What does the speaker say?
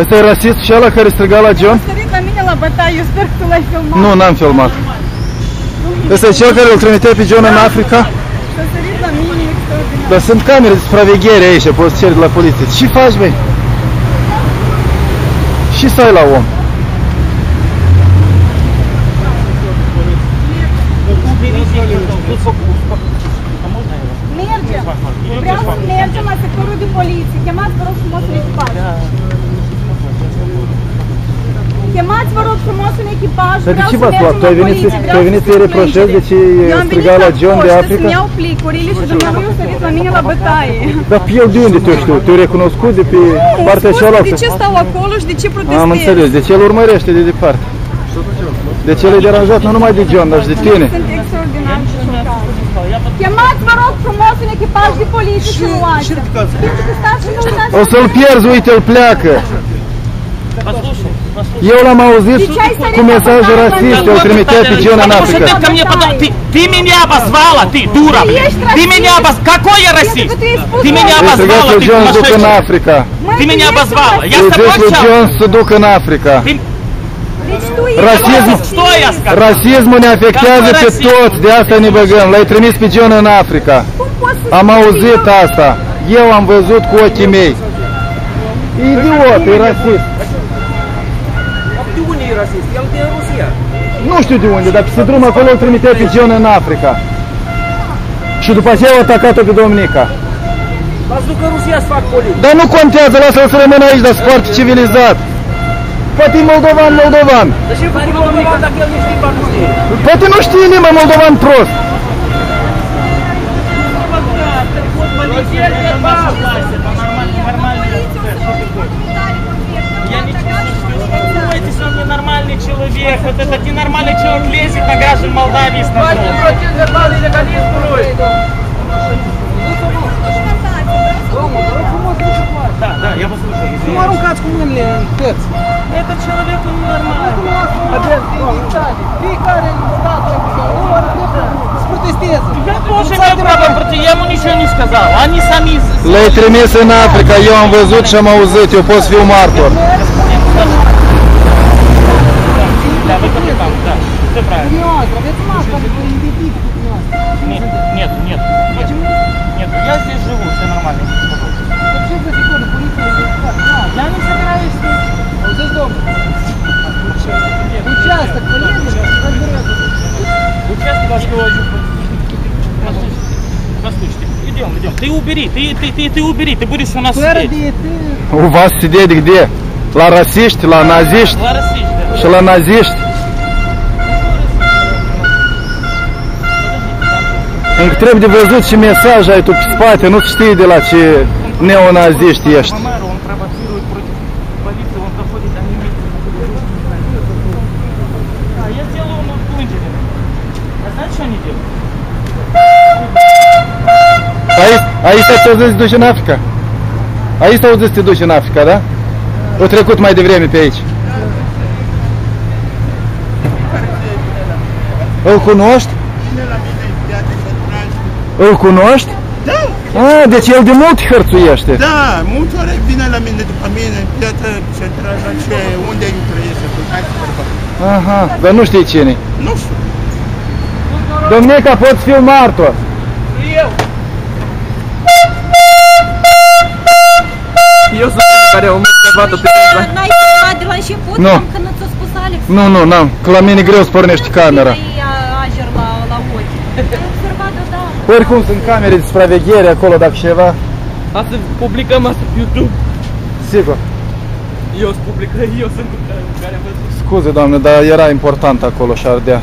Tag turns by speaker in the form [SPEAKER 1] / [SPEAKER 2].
[SPEAKER 1] Ăsta e rasist și ăla care striga la John?
[SPEAKER 2] Sărit la mine la bătaie, eu sper că tu l-ai filmat.
[SPEAKER 1] Nu, n-am filmat. Ăsta e cel care îl trimitea pe John în Africa?
[SPEAKER 2] S-a sărit la mine, extraordinar.
[SPEAKER 1] Dar sunt camere de supraveghere aici, poți ceri de la poliție. Ce faci, băi? Și stai la om.
[SPEAKER 2] Mergem. Vreau să mergem la sectorul de poliție. Chemați, vă rog frumos, un echipaj. Chemați, vă rog frumos, un echipaj.
[SPEAKER 1] Dar de
[SPEAKER 2] Vreau
[SPEAKER 1] ce
[SPEAKER 2] să
[SPEAKER 1] v-ați luat?
[SPEAKER 2] mergem
[SPEAKER 1] Tu ai
[SPEAKER 2] la
[SPEAKER 1] venit să-
[SPEAKER 2] poliție,
[SPEAKER 1] tu ai
[SPEAKER 2] vreau
[SPEAKER 1] venit
[SPEAKER 2] să
[SPEAKER 1] să-i
[SPEAKER 2] fiu
[SPEAKER 1] reproșezi de ce
[SPEAKER 2] Eu am
[SPEAKER 1] striga
[SPEAKER 2] venit
[SPEAKER 1] la John de
[SPEAKER 2] poștă
[SPEAKER 1] Africa?
[SPEAKER 2] să-mi iau plicurile și dumneavoastră a sărit la mine la bătaie.
[SPEAKER 1] Dar pe el de unde te știu? Te-ai recunoscut de pe partea
[SPEAKER 2] Spus
[SPEAKER 1] cealaltă?
[SPEAKER 2] De ce stau acolo și de ce protestez?
[SPEAKER 1] Am înțeles, de ce îl urmărește de departe? De ce l-ai deranjat nu numai de John, dar și de tine?
[SPEAKER 2] Sunt extraordinar de șocat. Chemați, vă rog frumos, un echipaj de poliție și luați. Pentru că stați și nu uitați.
[SPEAKER 1] O să-l pierzi, uite, îl pleacă.
[SPEAKER 3] Послушай, послушай.
[SPEAKER 1] Еула
[SPEAKER 2] Маузис,
[SPEAKER 1] кумесажа российского комитета Печена Нафика.
[SPEAKER 3] Потому ты ко мне потом... Ты, ты меня обозвала, ты дура,
[SPEAKER 2] блядь.
[SPEAKER 3] Ты меня обозвала. Какой я
[SPEAKER 2] российский?
[SPEAKER 3] Ты меня обозвала, ты
[SPEAKER 2] Африка.
[SPEAKER 3] Ты меня обозвала. Я с тобой общалась. Судука Нафрика. Rasismul,
[SPEAKER 1] rasismul ne afectează pe toți, de asta ne băgăm. L-ai trimis pe John în Africa. Am auzit asta. Eu am văzut cu ochii mei. E rasist?
[SPEAKER 4] El din Rusia.
[SPEAKER 1] Nu știu de unde, dar pe drum acolo îl trimitea pe John în Africa. Și după aceea au atacat-o pe Domnica.
[SPEAKER 4] Lasă că Rusia să fac politic.
[SPEAKER 1] Dar nu contează, lasă-l să rămână aici, dar sunt foarte civilizat. Poate e moldovan, moldovan.
[SPEAKER 4] Dar ce fac Domnica dacă el nu știe nu știe?
[SPEAKER 1] Poate nu știe limba moldovan prost.
[SPEAKER 3] Я ничего не успокойтесь, он ненормальный человек. Вот этот ненормальный человек лезет на граждан Молдавии с. Да, да, я послушаю.
[SPEAKER 4] Mâinile în căți.
[SPEAKER 3] Этот человек, он
[SPEAKER 4] să protesteze.
[SPEAKER 3] Я тоже имею право против, я ему ничего не сказал. Они сами...
[SPEAKER 1] Le-ai trimis în Africa, eu am văzut și am auzit, eu pot să fiu martor.
[SPEAKER 3] все правильно.
[SPEAKER 4] Грязно, ведь маска не
[SPEAKER 3] Нет, нет, нет. Почему? Нет, я здесь живу, все нормально.
[SPEAKER 4] Вообще, кстати, тоже полиция
[SPEAKER 3] Я не собираюсь
[SPEAKER 4] А вот здесь дом. Участок, поедешь?
[SPEAKER 3] Участок даже Послушайте, идем, идем. Ты убери, ты, ты, ты, ты убери, ты будешь у нас сидеть.
[SPEAKER 1] У вас сидеть где?
[SPEAKER 3] ла расищ ла
[SPEAKER 1] Ларасишт, шла шеланазишт. Încă trebuie de văzut ce mesaj ai tu pe spate, nu știi de la ce neonaziști ești. Aici te auzi să te duci în Africa? Aici te auzi să te duci în Africa, da? O trecut mai devreme pe aici. Îl cunoști? Îl cunoști?
[SPEAKER 5] Da,
[SPEAKER 1] Ah, deci el de mult hărțuiește.
[SPEAKER 5] da, multe ori vine la mine după mine, în piața centrală, ce, unde eu trăiesc, atunci, hai să vorbim.
[SPEAKER 1] Aha, dar nu știi cine
[SPEAKER 5] Nu știu.
[SPEAKER 1] Domnica, poți fi un martor.
[SPEAKER 4] Eu! Eu sunt cel care am observat-o pe undeva.
[SPEAKER 2] N-ai filmat de la început,
[SPEAKER 1] Nu.
[SPEAKER 2] când ți-a spus Alex?
[SPEAKER 1] Nu, nu, n-am, că la mine greu să pornești camera.
[SPEAKER 2] Ai ager la, la ochi. Ai observat deodată.
[SPEAKER 1] Oricum sunt camere de supraveghere acolo, dacă ceva,
[SPEAKER 4] Asta publicăm asta pe YouTube.
[SPEAKER 1] sigur.
[SPEAKER 4] Eu sunt publică, eu sunt cu care am văzut.
[SPEAKER 1] Scuze, doamne, dar era important acolo și ardea.